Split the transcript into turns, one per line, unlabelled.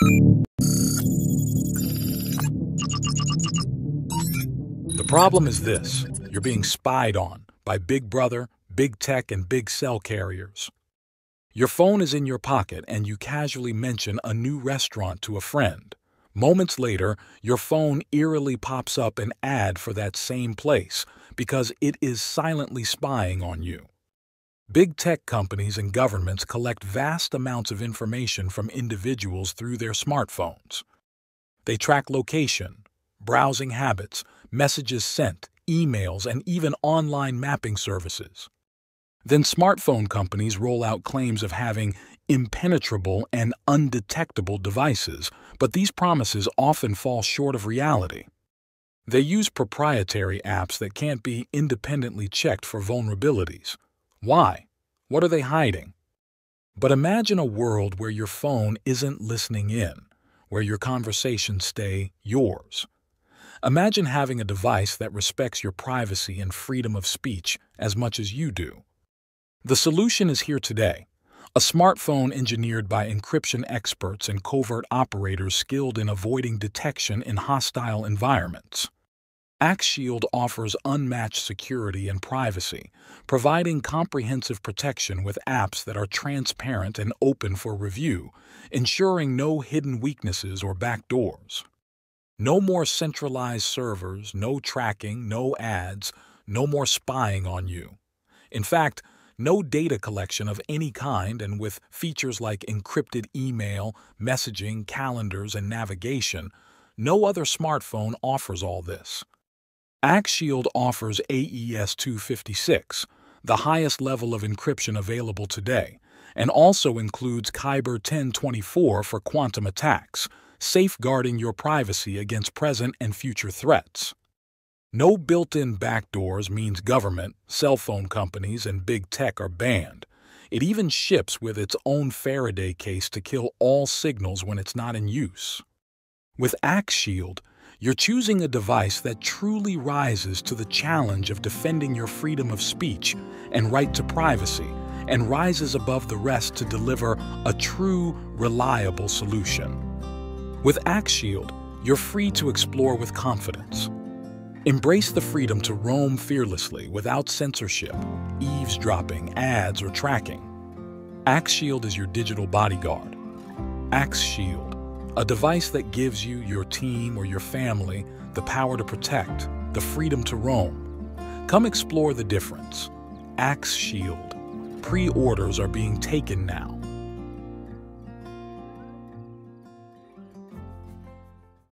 The problem is this you're being spied on by Big Brother, Big Tech, and Big Cell carriers. Your phone is in your pocket and you casually mention a new restaurant to a friend. Moments later, your phone eerily pops up an ad for that same place because it is silently spying on you. Big tech companies and governments collect vast amounts of information from individuals through their smartphones. They track location, browsing habits, messages sent, emails, and even online mapping services. Then smartphone companies roll out claims of having impenetrable and undetectable devices, but these promises often fall short of reality. They use proprietary apps that can't be independently checked for vulnerabilities. Why? What are they hiding? But imagine a world where your phone isn't listening in, where your conversations stay yours. Imagine having a device that respects your privacy and freedom of speech as much as you do. The solution is here today. A smartphone engineered by encryption experts and covert operators skilled in avoiding detection in hostile environments. AxShield offers unmatched security and privacy, providing comprehensive protection with apps that are transparent and open for review, ensuring no hidden weaknesses or backdoors. No more centralized servers, no tracking, no ads, no more spying on you. In fact, no data collection of any kind, and with features like encrypted email, messaging, calendars, and navigation, no other smartphone offers all this. AxShield offers AES 256, the highest level of encryption available today, and also includes Kyber 1024 for quantum attacks, safeguarding your privacy against present and future threats. No built-in backdoors means government, cell phone companies, and big tech are banned. It even ships with its own Faraday case to kill all signals when it's not in use. With AxShield, you're choosing a device that truly rises to the challenge of defending your freedom of speech and right to privacy, and rises above the rest to deliver a true, reliable solution. With AxShield, you're free to explore with confidence. Embrace the freedom to roam fearlessly without censorship, eavesdropping, ads, or tracking. AxShield is your digital bodyguard. AxShield, a device that gives you, your team, or your family the power to protect, the freedom to roam. Come explore the difference. AXShield. Pre-orders are being taken now.